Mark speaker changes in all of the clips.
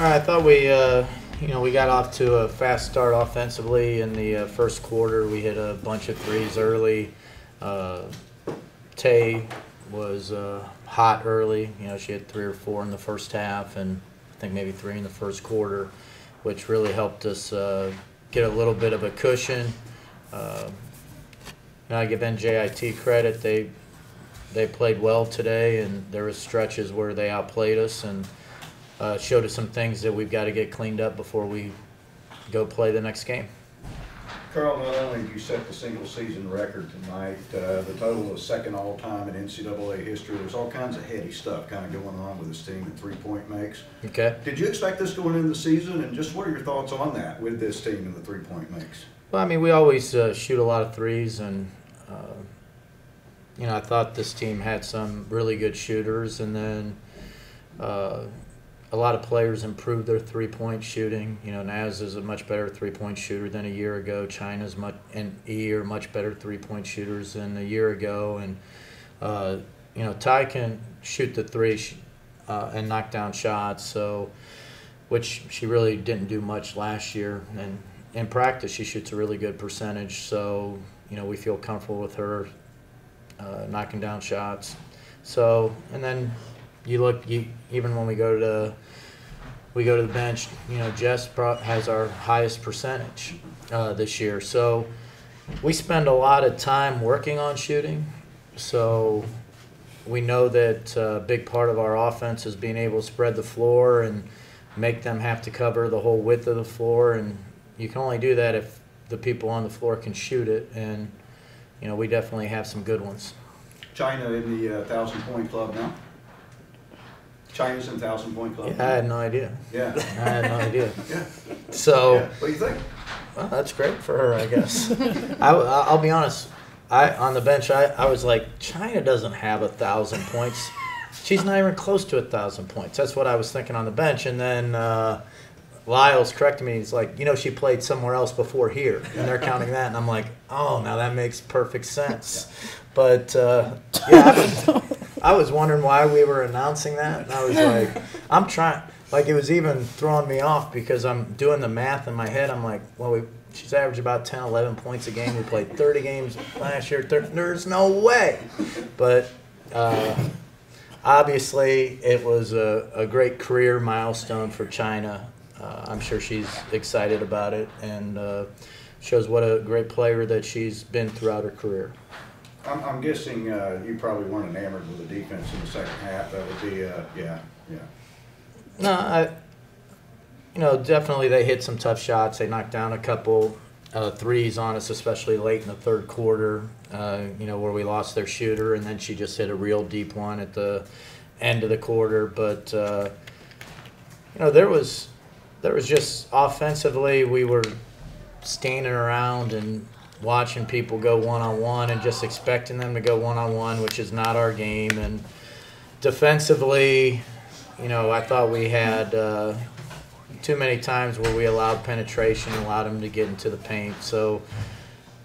Speaker 1: I thought we, uh, you know, we got off to a fast start offensively in the uh, first quarter. We hit a bunch of threes early. Uh, Tay was uh, hot early. You know, she had three or four in the first half, and I think maybe three in the first quarter, which really helped us uh, get a little bit of a cushion. Uh, and I give NJIT credit; they they played well today, and there was stretches where they outplayed us and uh, showed us some things that we've got to get cleaned up before we go play the next game.
Speaker 2: Karl, not only did you set the single season record tonight, uh, the total is second all-time in NCAA history. There's all kinds of heady stuff kind of going on with this team and three-point makes.
Speaker 1: Okay.
Speaker 2: Did you expect this going into the season, and just what are your thoughts on that with this team and the three-point makes?
Speaker 1: Well, I mean, we always uh, shoot a lot of threes, and uh, you know, I thought this team had some really good shooters, and then uh, a lot of players improved their three-point shooting. You know, Naz is a much better three-point shooter than a year ago. China's much and E are much better three-point shooters than a year ago, and uh, you know, Ty can shoot the three uh, and knock down shots. So, which she really didn't do much last year, and in practice she shoots a really good percentage. So, you know, we feel comfortable with her uh, knocking down shots. So, and then you look, you, even when we go to we go to the bench, you know, Jess has our highest percentage uh, this year. So we spend a lot of time working on shooting. So we know that a big part of our offense is being able to spread the floor and make them have to cover the whole width of the floor. And you can only do that if the people on the floor can shoot it. And, you know, we definitely have some good ones.
Speaker 2: China in the uh, thousand-point club now? China's in thousand-point club?
Speaker 1: Yeah, I had no idea.
Speaker 2: Yeah.
Speaker 1: I had no idea.
Speaker 2: Yeah.
Speaker 1: So.
Speaker 2: Yeah. What do you think?
Speaker 1: Well, that's great for her, I guess. I, will be honest. I on the bench, I, I was like, China doesn't have a thousand points. She's not even close to a thousand points. That's what I was thinking on the bench. And then uh, Lyles corrected me. He's like, you know, she played somewhere else before here, and they're counting that. And I'm like, oh, now that makes perfect sense. But uh, yeah, I was, I was wondering why we were announcing that, and I was like, I'm trying. Like it was even throwing me off because I'm doing the math in my head. I'm like, well, we, she's averaged about 10, 11 points a game. We played 30 games last year. There, there's no way. But uh, obviously, it was a, a great career milestone for China. Uh, I'm sure she's excited about it and uh, shows what a great player that she's been throughout her career.
Speaker 2: I'm, I'm guessing uh, you probably weren't enamored with the defense in the second half. That would be, uh, yeah, yeah.
Speaker 1: No, I, you know, definitely they hit some tough shots. They knocked down a couple uh, threes on us, especially late in the third quarter. Uh, you know, where we lost their shooter, and then she just hit a real deep one at the end of the quarter. But uh, you know, there was there was just offensively we were standing around and watching people go one on one and just expecting them to go one on one, which is not our game. And defensively, you know, I thought we had uh, too many times where we allowed penetration, allowed them to get into the paint. So,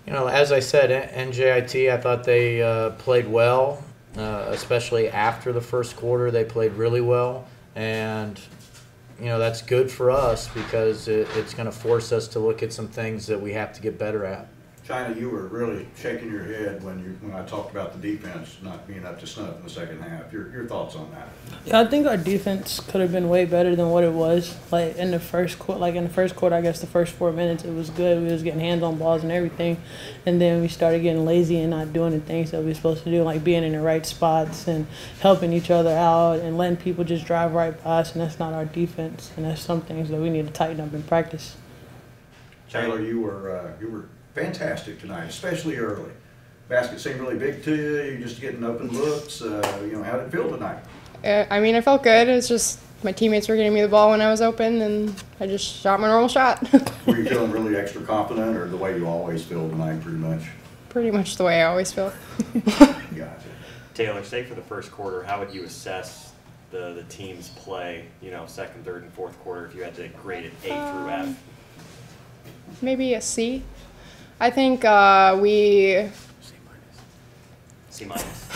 Speaker 1: you know, as I said, NJIT, I thought they uh, played well, uh, especially after the first quarter. They played really well, and you know that's good for us because it, it's going to force us to look at some things that we have to get better at.
Speaker 2: China, you were really shaking your head when you when I talked about the defense not being up to snuff in the second half. Your your thoughts on that?
Speaker 3: Yeah, I think our defense could have been way better than what it was. Like in the first quarter, like in the first quarter, I guess the first four minutes it was good. We was getting hands on balls and everything, and then we started getting lazy and not doing the things that we were supposed to do, like being in the right spots and helping each other out and letting people just drive right by us. And that's not our defense, and that's some things that we need to tighten up in practice.
Speaker 2: Taylor, you were uh, you were fantastic tonight, especially early. Basket seemed really big to you. You're just getting open looks. Uh, you know, how did it feel tonight?
Speaker 4: Uh, I mean, I felt good. It's just my teammates were getting me the ball when I was open, and I just shot my normal shot.
Speaker 2: were you feeling really extra confident, or the way you always feel tonight, pretty much?
Speaker 4: Pretty much the way I always feel.
Speaker 2: gotcha.
Speaker 5: Taylor, say for the first quarter, how would you assess the the team's play? You know, second, third, and fourth quarter. If you had to grade it A through F.
Speaker 4: Um, maybe a C. I think uh, we.
Speaker 5: C minus.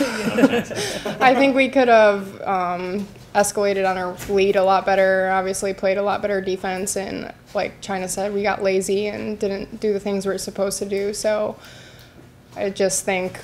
Speaker 4: I think we could have um, escalated on our lead a lot better. Obviously, played a lot better defense, and like China said, we got lazy and didn't do the things we are supposed to do. So, I just think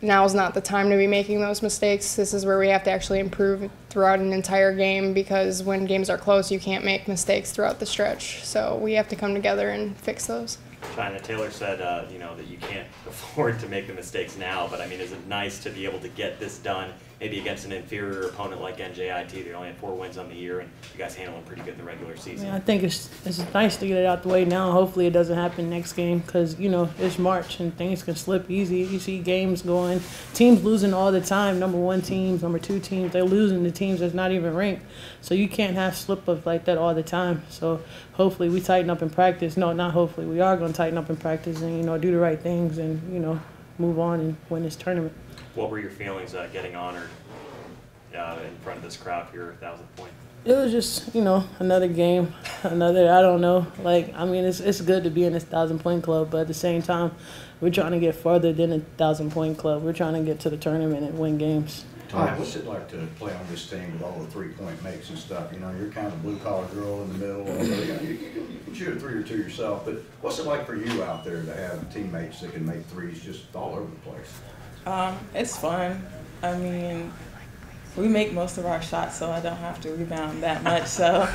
Speaker 4: now is not the time to be making those mistakes. This is where we have to actually improve throughout an entire game because when games are close, you can't make mistakes throughout the stretch. So we have to come together and fix those.
Speaker 5: China. Taylor said, uh, you know, that you can't afford to make the mistakes now, but I mean, is it nice to be able to get this done maybe against an inferior opponent like NJIT? They only had four wins on the year, and you guys handle them pretty good in the regular season.
Speaker 3: mean, I think it's it's nice to get it out the way now. Hopefully, it doesn't happen next game because you know it's March and things can slip easy. You see games going, teams losing all the time. Number one teams, number two teams, they're losing to teams that's not even ranked. So you can't have slip ups like that all the time. So hopefully, we tighten up in practice. No, not hopefully. We are going to tighten up in practice and you know do the right things and you know move on and win this tournament.
Speaker 5: What were your feelings uh, getting honored uh, in front of this crowd for your thousandth point?
Speaker 3: It was just, you know, another game, another. I don't know. Like, I mean, it's it's good to be in this thousand point club, but at the same time, we're trying to get further than a thousand point club. We're trying to get to the tournament and win games.
Speaker 2: Ty, what's it like to play on this team with all the three-point makes and stuff? You know, you're kind of a blue-collar girl in the middle, you, know, you, you you can shoot a three or two yourself, but what's it like for you out there to have teammates that can make threes just all over the place?
Speaker 6: Um, it's fun. I mean, we make most of our shots, so I don't have to rebound that much. So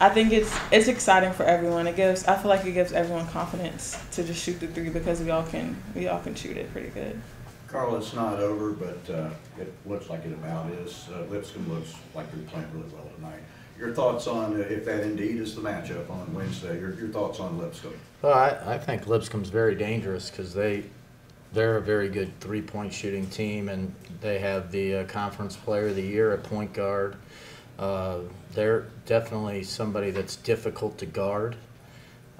Speaker 6: I think it's it's exciting for everyone. It gives I feel like it gives everyone confidence to just shoot the three because we all can we all can shoot it pretty good.
Speaker 2: Karl, it's not over, but uh, it looks like it about is. Uh, Lipscomb looks like they're playing really well tonight. Your thoughts on, uh, if that indeed is the matchup on Wednesday, your, your thoughts on Lipscomb?
Speaker 1: Well, I, I think Lipscomb's very dangerous because they they're a very good three point shooting team and they have the uh, conference player of the year at point guard. Uh, they're definitely somebody that's difficult to guard.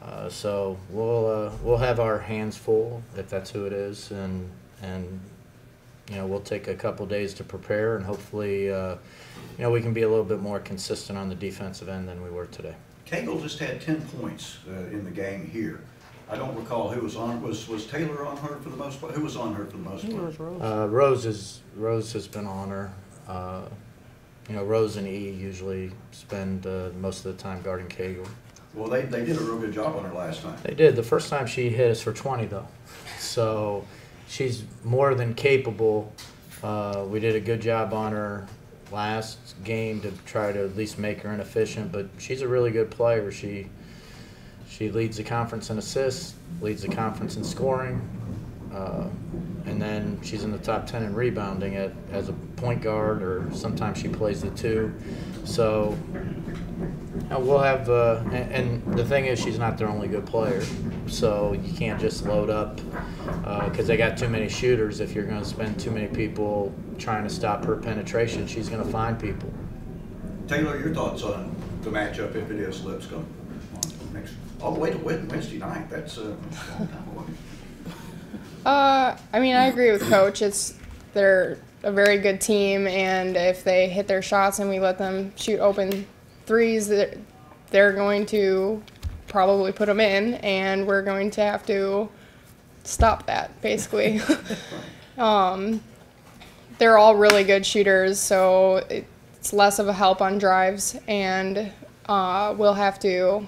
Speaker 1: Uh, so we'll uh, we'll have our hands full if that's who it is, and and you know we'll take a couple days to prepare, and hopefully uh, you know we can be a little bit more consistent on the defensive end than we were today.
Speaker 2: Cagle just had ten points uh, in the game here. I don't recall who was on, was, was Taylor on her for the most part? Who was on her for the most
Speaker 3: I think it
Speaker 2: part?
Speaker 3: was Rose.
Speaker 1: Uh, Rose is Rose has been on her. Uh, you know, Rose and E usually spend uh, most of the time guarding Cagle.
Speaker 2: Well, they, they did a real good job on her last time.
Speaker 1: They did. The first time she hit us for 20, though. So she's more than capable. Uh, we did a good job on her last game to try to at least make her inefficient, but she's a really good player. She she leads the conference in assists, leads the conference in scoring, uh, and then she's in the top 10 in rebounding at, as a point guard, or sometimes she plays the two. So uh, we'll have, uh, and, and the thing is, she's not their only good player. So you can't just load up because they got too many shooters. If you're going to spend too many people trying to stop her penetration, she's going to find people.
Speaker 2: Taylor, your thoughts on the matchup if it is Lipscomb? on next- All the way to Wednesday night, that's uh, a long time away.
Speaker 4: Uh, I mean, I agree with Coach. It's they're a very good team, and if they hit their shots and we let them shoot open threes, they're, they're going to probably put them in, and we're going to have to stop that basically. um, they're all really good shooters, so it's less of a help on drives, and uh, we'll have to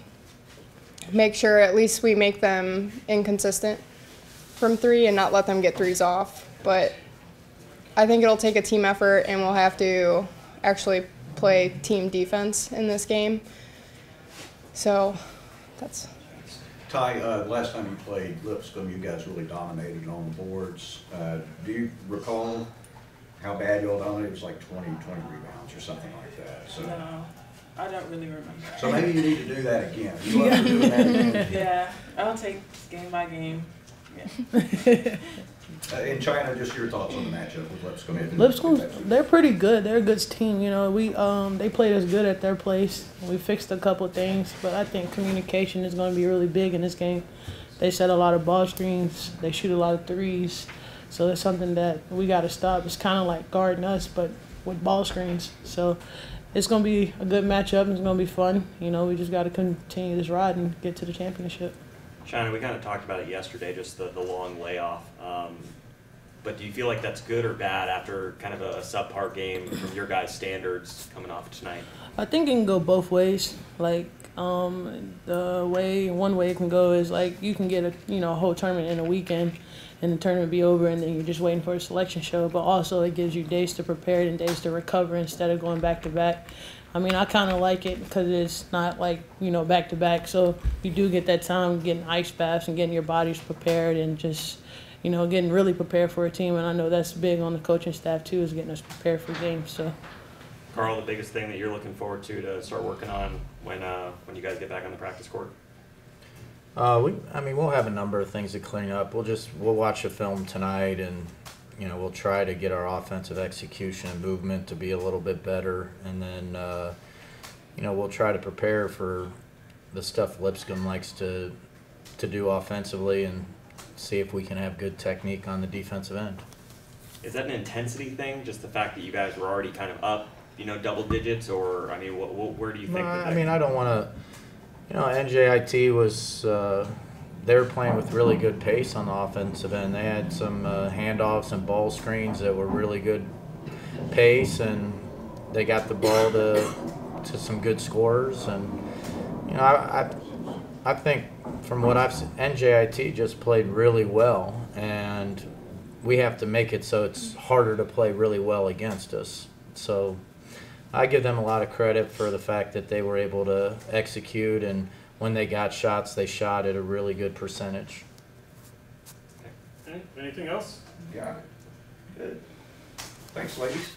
Speaker 4: make sure at least we make them inconsistent from three and not let them get threes off. But I think it'll take a team effort, and we'll have to actually play team defense in this game. So that's
Speaker 2: Ty, uh, last time you played Lipscomb, you guys really dominated on the boards. Uh, do you recall how bad y'all dominated? It was like 20, 20 rebounds or something like that. So,
Speaker 6: No, I don't really remember.
Speaker 2: so maybe you need to do that again. You love doing that again.
Speaker 6: Yeah, I'll take game by game. Yeah.
Speaker 2: Uh, in China, just your thoughts on the matchup with Lipscomb.
Speaker 3: Lipscomb, they're pretty good. They're a good team. You know, we um they played us good at their place. We fixed a couple things, but I think communication is going to be really big in this game. They set a lot of ball screens. They shoot a lot of threes. So it's something that we got to stop. It's kind of like guarding us, but with ball screens. So it's going to be a good matchup. It's going to be fun. You know, we just got to continue this ride and get to the championship.
Speaker 5: China, we kind of talked about it yesterday, just the, the long layoff. Um, but do you feel like that's good or bad after kind of a, a subpar game from your guys' standards coming off tonight?
Speaker 3: I think it can go both ways. Like um, the way one way it can go is like you can get a you know a whole tournament in a weekend, and the tournament be over, and then you're just waiting for a selection show. But also it gives you days to prepare and days to recover instead of going back to back. I mean, I kind of like it because it's not like you know back to back, so you do get that time getting ice baths and getting your bodies prepared and just you know getting really prepared for a team. And I know that's big on the coaching staff too, is getting us prepared for games. So.
Speaker 5: Karl, the biggest thing that you're looking forward to to start working on when uh, when you guys get back on the practice court?
Speaker 1: Uh, we, I mean, we'll have a number of things to clean up. We'll just, we'll watch the film tonight and, you know, we'll try to get our offensive execution and movement to be a little bit better. And then, uh, you know, we'll try to prepare for the stuff Lipscomb likes to, to do offensively and see if we can have good technique on the defensive end.
Speaker 5: Is that an intensity thing? Just the fact that you guys were already kind of up, you know, double digits, or I mean, what, what, where do you think?
Speaker 1: No,
Speaker 5: that
Speaker 1: I mean, I don't want to. You know, NJIT was uh, they were playing with really good pace on the offensive end. They had some uh, handoffs and ball screens that were really good pace, and they got the ball to to some good scorers. And you know, I I, I think from what I've seen, NJIT just played really well, and we have to make it so it's harder to play really well against us. So. I give them a lot of credit for the fact that they were able to execute, and when they got shots, they shot at a really good percentage.
Speaker 7: Okay, Anything else?
Speaker 2: Got it. Good. Thanks, ladies.